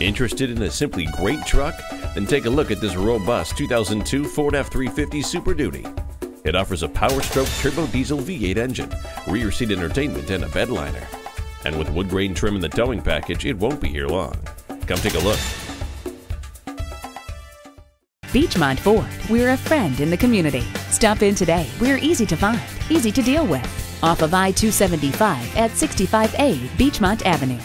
Interested in a simply great truck? Then take a look at this robust 2002 Ford F-350 Super Duty. It offers a power-stroke turbo diesel V8 engine, rear seat entertainment, and a bed liner. And with wood grain trim in the towing package, it won't be here long. Come take a look. Beechmont Ford, we're a friend in the community. Stop in today. We're easy to find, easy to deal with. Off of I 275 at 65A Beechmont Avenue.